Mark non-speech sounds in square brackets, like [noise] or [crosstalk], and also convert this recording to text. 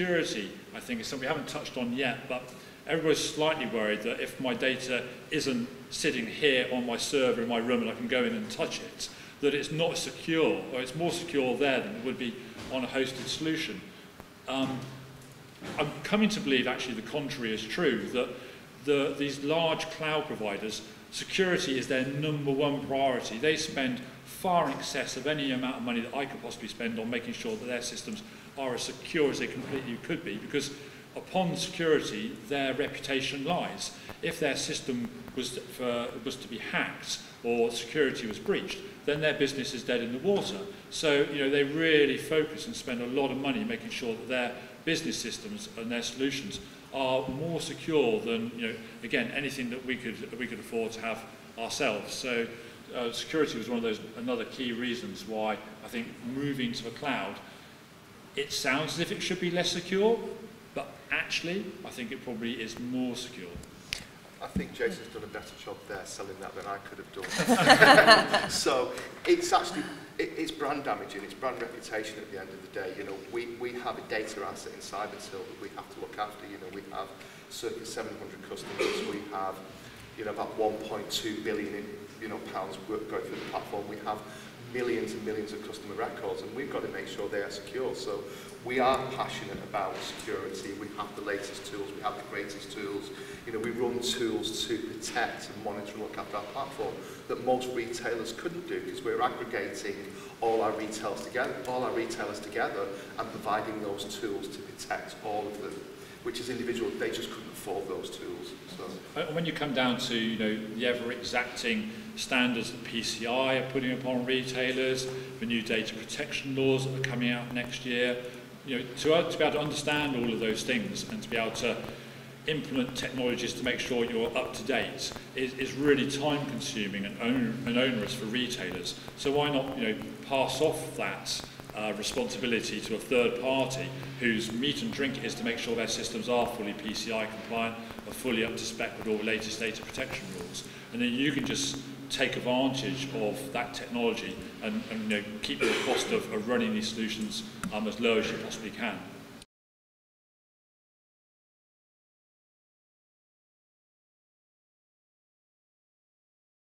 security, I think, is something we haven't touched on yet, but everybody's slightly worried that if my data isn't sitting here on my server in my room and I can go in and touch it, that it's not secure, or it's more secure there than it would be on a hosted solution. Um, I'm coming to believe actually the contrary is true, that the, these large cloud providers, security is their number one priority. They spend far in excess of any amount of money that I could possibly spend on making sure that their systems are as secure as they completely could be, because upon security, their reputation lies. If their system was, for, was to be hacked or security was breached, then their business is dead in the water. So, you know, they really focus and spend a lot of money making sure that their business systems and their solutions are more secure than, you know, again, anything that we could, we could afford to have ourselves. So uh, security was one of those, another key reasons why I think moving to the cloud, it sounds as if it should be less secure, actually, I think it probably is more secure. I think Jason's done a better job there selling that than I could have done. [laughs] so it's actually, it, it's brand damaging, it's brand reputation at the end of the day. You know, we, we have a data asset in Cybertil that we have to look after. You know, we have circa 700 customers, we have, you know, about 1.2 billion in, you know, pounds going through the platform. We have millions and millions of customer records and we've got to make sure they are secure. So we are passionate about security. We have the latest tools, we have the greatest tools. You know, we run tools to protect and monitor and look after our platform that most retailers couldn't do because we're aggregating all our retailers together, all our retailers together and providing those tools to protect all of them. Which as individuals they just couldn't afford those tools. So. When you come down to you know the ever exacting standards that PCI are putting upon retailers, the new data protection laws that are coming out next year, you know, to, uh, to be able to understand all of those things and to be able to implement technologies to make sure you're up to date is, is really time consuming and, own, and onerous for retailers. So why not you know, pass off that uh, responsibility to a third party whose meat and drink is to make sure their systems are fully PCI compliant, are fully up to spec with all the latest data protection rules. And then you can just take advantage of that technology and, and you know, keep your cost of, of running these solutions um, as low as you possibly can.